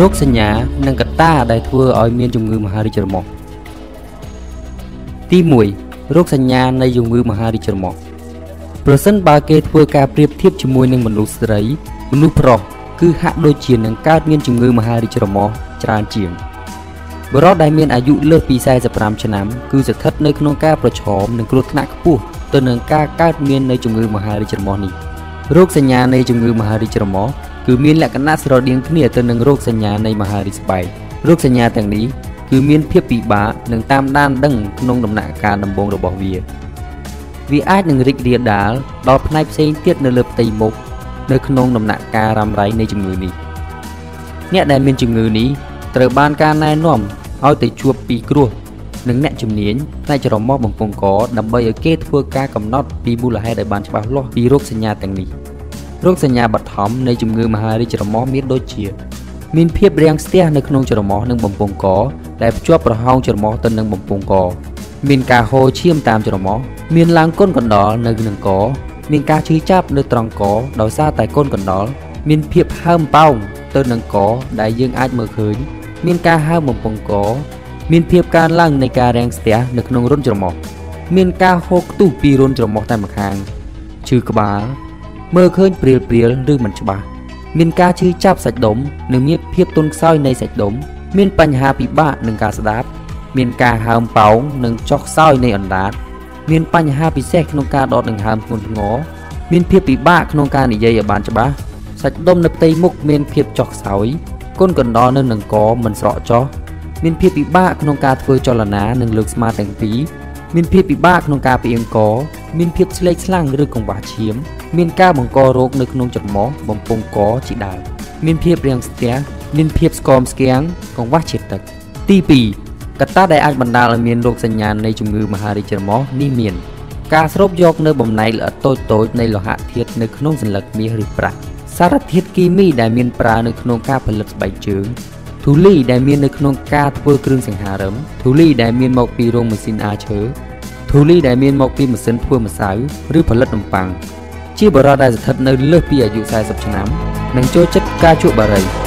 រោគសញ្ញានិងកត្តាដែលធ្វើឲ្យមានជំងឺមហារីកច្រមុះទី1រោគសញ្ញានៃជំងឺមហារីកច្រមុះប្រសិនបើគេធ្វើការប្រៀបធៀបជាមួយនឹងមនុស្សស្រីមនុស្សប្រុសគឺហាក់ដូចជានឹងកើតមានជំងឺមហារីកច្រមុះច្រើនជាងបុរសដែលមានអាយុលើសពី45ឆ្នាំគឺស្ថិតនៅក្នុងការប្រឈមនឹងគ្រោះថ្នាក់ខ្ពស់ ទៅនឹងការកើតមាននៃជំងឺមហារីកច្រមុះនេះរោគសញ្ញានៃជំងឺមហារីកច្រមុះគឺមានលក្ខណៈស្រដៀងគ្នាទៅនឹងរោគសញ្ញានៃមហារីកស្បែករោគសញ្ញាទាំងនេះគឺមានភាពពិបាកនឹងតាមដានដឹងក្នុងដំណាក់កាលដំបូងរបស់វាវាអាចនឹងរីករាលដាលដល់ផ្នែកផ្សេងទៀតនៅលើផ្ទៃមុខនៅក្នុងដំណាក់កាលរ៉ាំរ៉ៃនៃជំងឺនេះអ្នកដែលមានជំងឺនេះត្រូវបានការណែនាំឲ្យទៅជួបពីគ្រោះ និងអ្នកជំនាញផ្នែកច្រមុះបំពង់កដើម្បីឲ្យគេធ្វើការកំណត់ពីមូលហេតុឲ្យបានច្បាស់លាស់ពីរោគសញ្ញាទាំងនេះ។រោគសញ្ញាបឋមនៃជំងឺមហារីកច្រមុះមានដូចជា មានភាពរាំងស្ទះនៅក្នុងច្រមុះនិងបំពង់កដែលភ្ជាប់ប្រហោងច្រមុះទៅនឹងបំពង់ក មានការហូរឈាមតាមច្រមុះមានឡើងកូនកណ្ដុរនៅនឹងក មានការឈឺចាប់នៅត្រង់កដោយសារតែកូនកណ្ដុរមានភាពហើមប៉ោងទៅនឹងកដែលយើងអាចមើលឃើញ មានការហើមបំពង់ក មានភាពកើនឡើងនៃការរាំងស្ទះនៅក្នុងរុនច្រមុះមានការហូរខ្ទុះពីរុនច្រមុះតែម្ខាងឈឺក្បាល មើលឃើញព្រាលព្រាលឬមិនច្បាស់មានការឈឺចាប់សាច់ដុំនិងមានភាពទន់ខ្សោយនៃសាច់ដុំមានបញ្ហាពិបាកនឹងការស្ដាប់មានការហើមប៉ោងនិងចុះខ្សោយនៃអណ្ដាត មានបញ្ហាពិសេសក្នុងការដកដង្ហើមធ្ងន់ធ្ងរមានភាពពិបាកក្នុងការនិយាយឲ្យបានច្បាស់សាច់ដុំនៅផ្ទៃមុខមានភាពចុះខ្សោយកូនកណ្ដុរនៅនឹងកមិនស្រកចុះ មានភាពពិបាកក្នុងការធ្វើចលនានិងលើកស្មាទាំងពីរមានភាពពិបាកក្នុងការផ្អៀងក មានភាពស្លេកស្លាំងឬកង្វះឈាម មានការបង្ករោគនៅក្នុងច្រមុះបំពង់កជាដើមមានភាពរាំងស្ទះមានភាពស្គមស្គាំងកង្វះជាតិទឹក ទី2កត្តាដែលអាចបណ្ដាលឲ្យមានរោគសញ្ញានៃជំងឺមហារីកច្រមុះនេះមាន ការស្រូបយកនៅបំណែកល្អិតតូចតូចនៃលោហៈធាតុនៅក្នុងសន្លឹកមាសឬប្រាក់សារធាតុគីមីដែលមានប្រើនៅក្នុងការផលិតស្បែកជើង ធូលីដែលមាននៅក្នុងការធ្វើគ្រឿងសង្ហារឹមធូលីដែលមានមកពីរោងម៉ាស៊ីនអាឈើធូលីដែលមានមកពីម៉ាស៊ីនធ្វើម្សៅឬផលិតនំប៉័ងជាបរិបទដែលស្ថិតនៅលើសពីអាយុ40ឆ្នាំនិងចូលចិត្តការជក់បារី